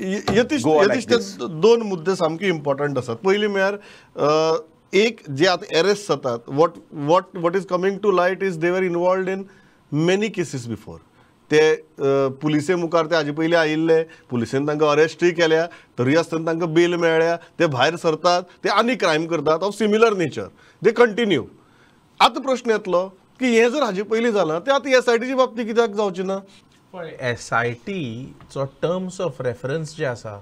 यतीश यतीश. ते दोन मुद्दे सामके इम्पॉर्टंट आसात पयलीं म्हळ्यार एक जे आतां अरेस्ट जातात what what what is coming to light is there involved in many cases before ते पुलिसे मुखार ते हाजे पयलीं आयिल्ले पुलिसेन तांकां अरेस्टूय केल्या तरी आसतना तांकां बेल मेळ्ळ्या ते भायर सरतात ते आनी क्रायम करतात of similar nature they continue आतां प्रश्न येतलो की हें जर हाजे पयलीं जालां ते आतां एस आय टीची बाबतींत कित्याक जावचें ना पण एस आय टीचो टर्म्स ऑफ रेफरन्स जे आसा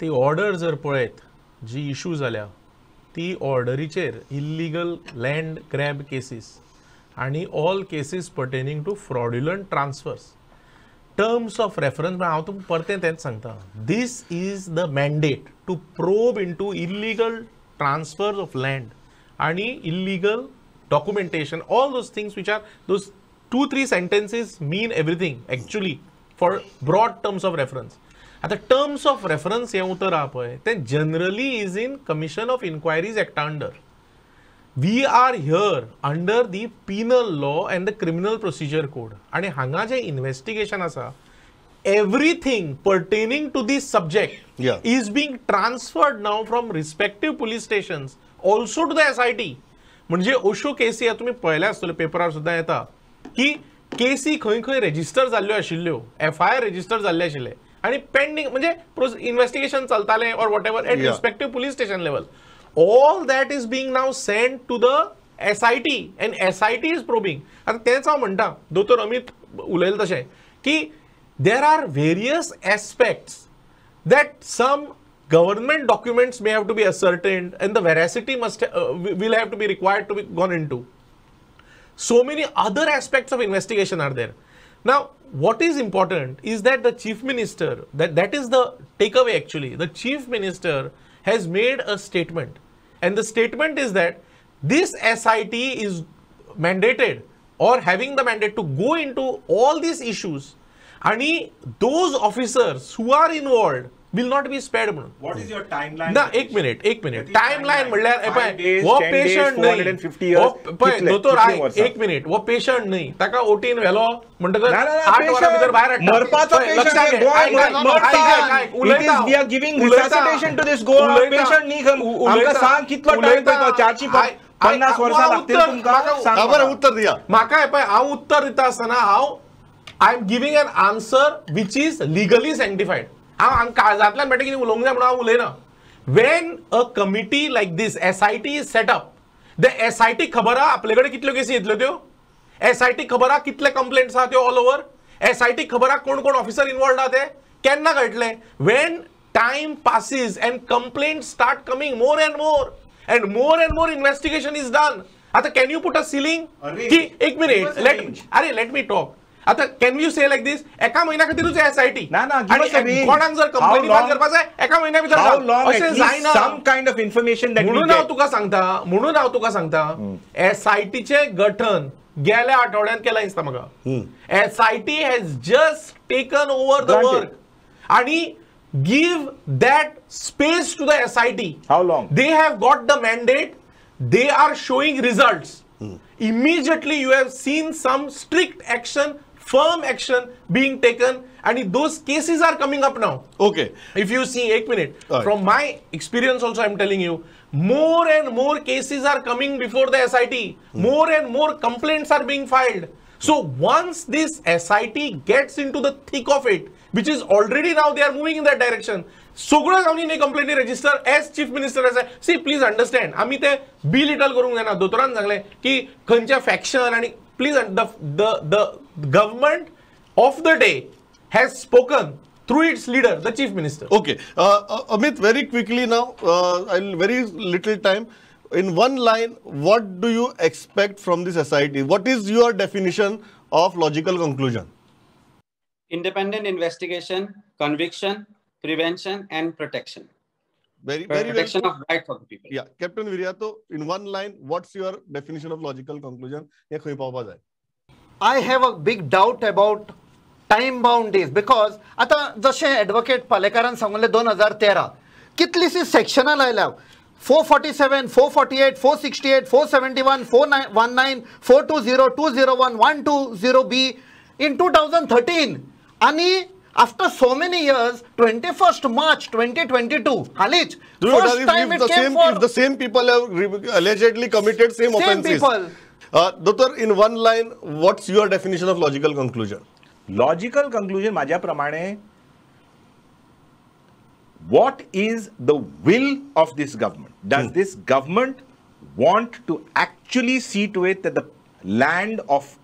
ती ऑर्डर जर पळयत जी इशू जाल्या ती ऑर्डरीचेर इल्लिगल लँड ग्रॅब केसीस आनी all cases pertaining to fraudulent transfers terms of reference हांव तुमकां परतें तेंच सांगता. This is the mandate to probe into illegal transfers of land आनी illegal documentation. All those things which are those two three sentences mean everything actually for broad terms of reference आता terms of reference येऊ तर आपण ते generally is in commission of inquiries act under we are here under the penal law and the criminal procedure code आणि हांगा जे investigation असा everything pertaining to this subject is being transferred now from respective police stations also to the S I T म्हणजे अशो केसी तुम्ही पहिल्या असतो पेपरात सुद्धा येतात की केसी खंय खंय रेजिस्टर जाल्ल्यो आशिल्ल्यो एफ आय आर रेजिस्टर जाल्ले आशिल्ले. आणि पेंडिंग म्हणजे इन्व्हेस्टिगेशन चलतालें or whatever at. Respective police station level all that is being now sent to the S I T and S I T is probing आता तेच हांव म्हणटा दोतोर अमित उलयलें तशें की there are various aspects that some government documents may have to be ascertained and the veracity must uh, will have to be required to be gone into. So many other aspects of investigation are there. Now what is important is that the chief minister that that is the takeaway actually. The chief minister has made a statement. And the statement is that this sit is mandated or having the mandate to go into all these issues. आणि those officers who are involved will not be spared म्हणून What is your timeline? ना एक minute एक minute time timeline? म्हणल्यार पळय हो 10 days, patient 450 न्हय पळय दोतोर आय? एक मिनिट हो पेशंट न्हय ताका ओटीन व्हेलो म्हणटकच ना, ना, ना, आठ वरां. भितर भायर. मरपाचो It उलयता. is- we are giving उलयता. resuscitation to this Goa उलयता. patient न्ही खं- उ- आमकां उलयता. सांग कितलो time उलयता. पळय चारशी पन्नास वर्सां लागतील उत्तर- तुमकां? हा उत्तर दिया म्हाका पळय हांव उत्तर दिता आसतना हांव I am giving an answer which is legally sanctified हांव काळजांतल्यान बेटे कितें उलोवंक जाय म्हणून हांव उलयना when a committee like this S I T is set up the S I T खबर आहा आपले कडेन कितल्यो केसी येतल्यो त्यो एस आय टी खबर आहा कितले कंप्लेंट्स आहा त्यो all over S I T खबर आहा कोण कोण ऑफिसर इन्वॉल्ड आहा ते केन्ना कळटले when time passes and complaints start coming more and more and more and more investigation is done. आता can you put a ceiling. की एक मिनिट लेट. अरे लेट मी टॉक आता can you say like this एका महिन्या खातीर तुझे S I T ना इन्फॉर्मेशन म्हणून हांव तुका सांगता म्हणून हांव तुका सांगता एस आय गठन गेल्या आठवड्यात केला दिसता म्हाका S I T has just taken over the work आणि give that space to the S I T how long they have got the mandate they are showing result immediately you have seen some strict action firm action being taken and those cases are coming up now okay if you see eight minute Alright. from my experience also i'm telling you more and more cases are coming before the sit more and more complaints are being filed so once this sit gets into the thick of it which is already now they are moving in that direction सगळं जाऊन in कंप्लेंटी register as chief minister आसा C please understand आम्ही ते be little करूंक जायना दोतोरान सांगले की खंयचे फॅक्शन आणि please, the, the, the government of the day has spoken through its leader, the chief minister. Okay. Uh, uh Amit, very quickly now, uh, very little time. In one line, what do you expect from this SIT? What is your definition of logical conclusion? Independent investigation, conviction, prevention, and protection. Very, very well. Protection of rights of the people. Yeah, Captain Viriato, in one line, what's your definition of logical conclusion? हे खंय पावपा जाय I have a big doubt about time bound days because आता जशें advocate पालेकारान सांगले दोन हजार तेरा कितलींशीं सेक्शनां लायल्या four forty seven four forty eight four sixty eight four seventy one four nine one nine four two zero two zero one one two zero B in two thousand thirteen आनी after so many years, 21st March 2022, Halij, Dude, first if, time it came same, for... If the same people have allegedly committed same, same offenses. people. Uh, Dr. in one line, what's your definition of logical conclusion? Logical conclusion, Maja Pramane, what is the will of this government? Does hmm. this government want to actually see to it that the land of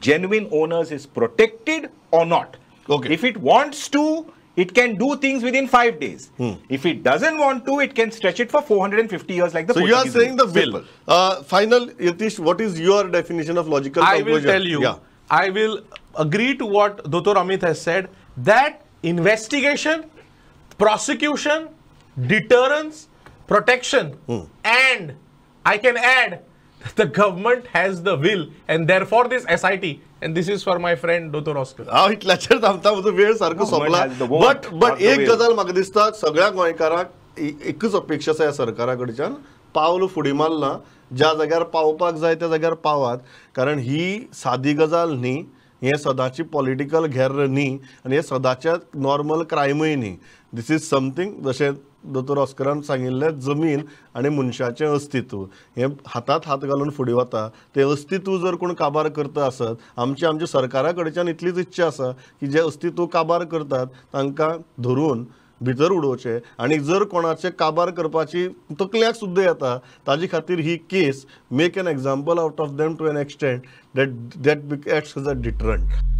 genuine owners is protected or not? Okay. If it wants to, it can do things within five days. If it doesn't want to, it can stretch it for 450 years like the So you are Portuguese saying the did. will. Uh, final, Yatish, what is your definition of logical I will tell you. Yeah. I will agree to what Dr. Amit has said that investigation, prosecution, deterrence, protection, Hmm. and I can add that the government has the will, and therefore this SIT, and this is for my friend Dr. Oscar. हांव इतल्याचेर थांबता म्हजो वेळ सारको सोंपला but but एक. गजाल म्हाका दिसता सगळ्या गोंयकारांक एकच अपेक्षा आसा ह्या सरकारा कडच्यान पावल फुडें मारला ज्या जाग्यार पावपाक जाय त्या जाग्यार पावात कारण ही सादी गजाल न्ही हे सदांची पॉलिटिकल घेर्र न्ही आनी हे सदांच्या नॉर्मल क्रायमूय न्ही दिस इज समथींग जशें दोतोर ऑस्करान सांगिल्लें जमीन आनी मनशाचें अस्तित्व. हें हातांत हात घालून फुडें वता तें अस्तित्व जर कोण काबार करता आसत आमची आमच्या सरकारा कडच्यान इतलीच इच्छा आसा की जे अस्तित्व काबार करतात तांकां धरून भितर उडोवचें आनी जर कोणाचे काबार करपाची तकल्याक सुद्दां येता ताजे खातीर ही case make an example out of them to an extent that that acts as a deterrent